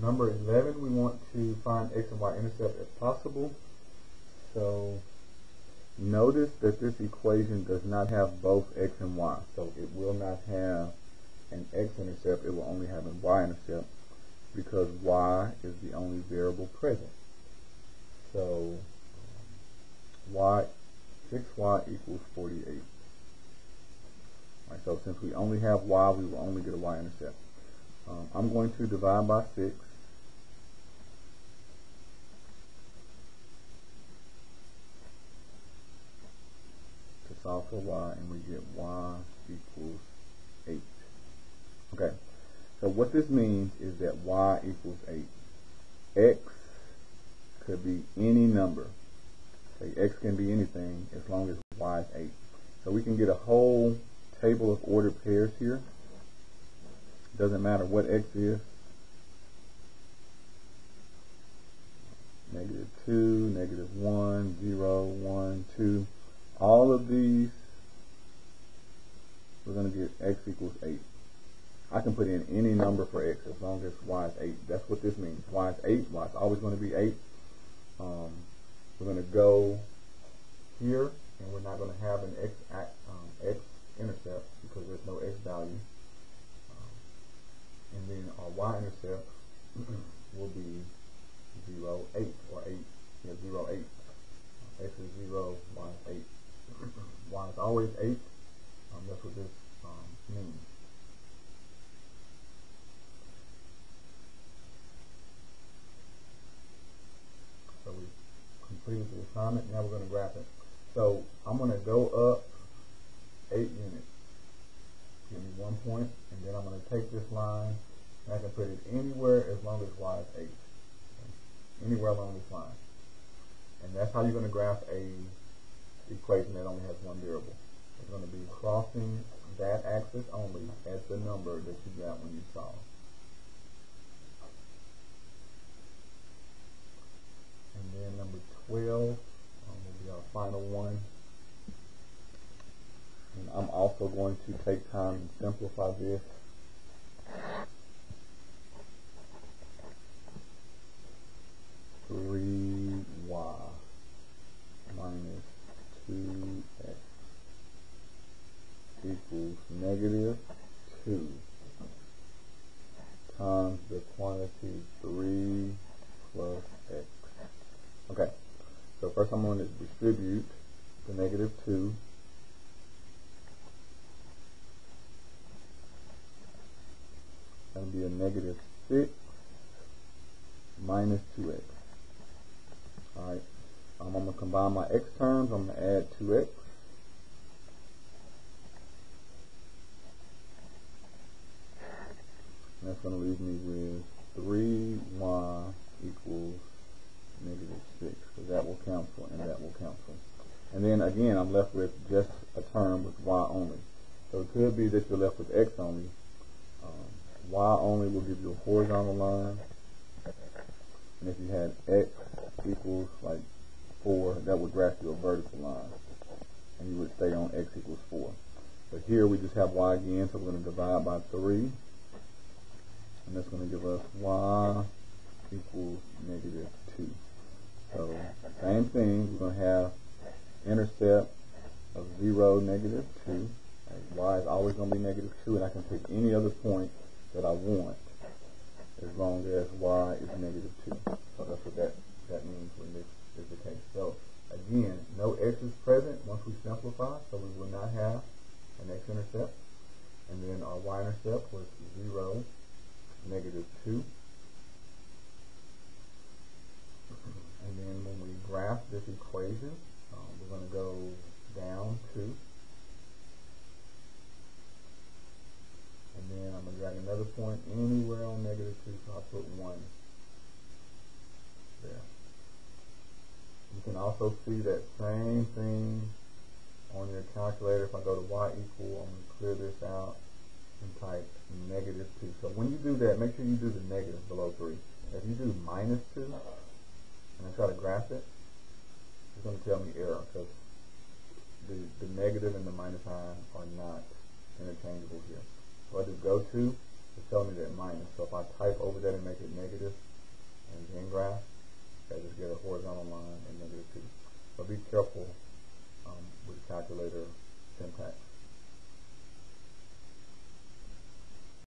Number 11, we want to find x and y intercept if possible. So notice that this equation does not have both x and y. So it will not have an x-intercept, it will only have a y-intercept because y is the only variable present. So y 6y equals 48. Right, so since we only have y, we will only get a y-intercept. Um, I'm going to divide by 6. Solve for y, and we get y equals 8. Okay, so what this means is that y equals 8. x could be any number. X can be anything as long as y is 8. So we can get a whole table of ordered pairs here. Doesn't matter what x is. Negative 2, negative 1, 0, 1, 2. All of these, we're going to get x equals 8. I can put in any number for x as long as y is 8. That's what this means. y is 8. y is always going to be 8. Um, we're going to go here, and we're not going to have an x, um, x intercept because there's no x value. Um, and then our y-intercept will be 0, 8, or 8, yeah, 0, 8. x is 0, y is 8. y is always 8. Um, that's what this um, means. So we completed the assignment. Now we're going to graph it. So I'm going to go up 8 units. Give me one point, and then I'm going to take this line, and I can put it anywhere as long as y is 8. Okay? Anywhere along this line. And that's how you're going to graph a equation that only has one variable. It's going to be crossing that axis only as the number that you got when you solve. And then number 12 um, will be our final one. And I'm also going to take time and simplify this. Three 2x equals negative 2 times the quantity 3 plus x. Okay, so first I'm going to distribute the negative 2 That'll be a negative 6 minus 2x. Alright. I'm going to combine my x terms. I'm going to add 2x. And that's going to leave me with 3y equals negative 6. So that will cancel and that will cancel. And then again, I'm left with just a term with y only. So it could be that you're left with x only. Um, y only will give you a horizontal line. And if you had x equals like 4, that would graph you a vertical line. And you would stay on x equals 4. But here we just have y again, so we're going to divide by 3. And that's going to give us y equals negative 2. So same thing, we're going to have intercept of 0, negative 2. y is always going to be negative 2, and I can pick any other point that I want as long as y is negative 2. So that's what that, that means when this is the case. So again, no x is present once we simplify, so we will not have an x-intercept. And then our y-intercept was 0, negative 2. And then when we graph this equation, um, we're going to go down 2. and then I'm going to drag another point anywhere on negative 2, so I'll put 1 You can also see that same thing on your calculator. If I go to y equal, I'm going to clear this out and type negative 2. So when you do that, make sure you do the negative below 3. If you do minus 2, and I try to graph it, it's going to tell me error because the, the negative and the minus sign are not interchangeable here. So I do go to, it's telling me that minus. So if I type over that and make it negative and then graph, I just get a horizontal line and negative 2. But be careful um, with the calculator syntax.